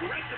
aggressive.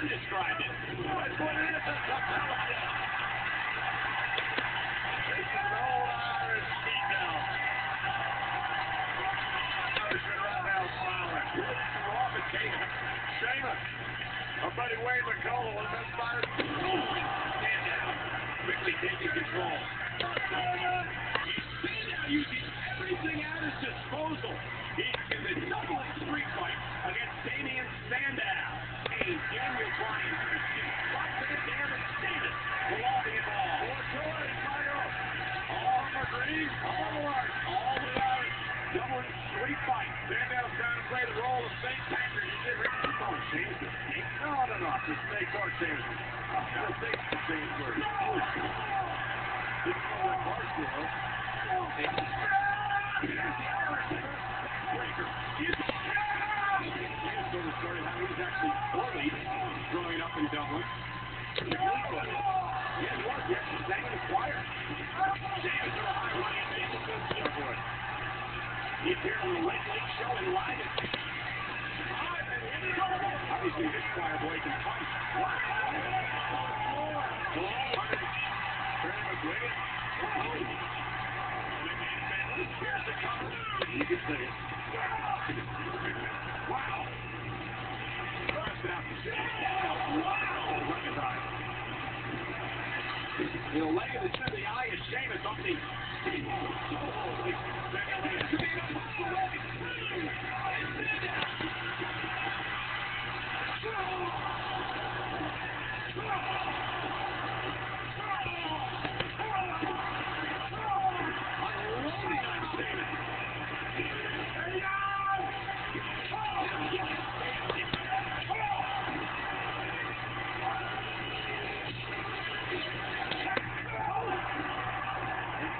John described it. That's what it is. Is an old Irish potato. Sheamus. Our buddy Wayne McCullough was inspired. Sandow. Quickly taking control. Sandow using everything Dublin street fight. Trying to play the role of St. Patrick. Oh. The snake the same word. What. Here's the Irish breaker. How he was actually growing up in Dublin. Yeah, he was. Yes, he sang in He appeared on the Late Late Show in live Obviously, this choir. Wow. Barry McGuigan. Here's the cover. You can say it. Wow. It out. Wow. Recognized. Leg of the center of the eye is Sheamus on the. Unloading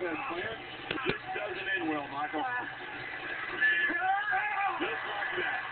that clear. This doesn't end well, Michael. Just like that.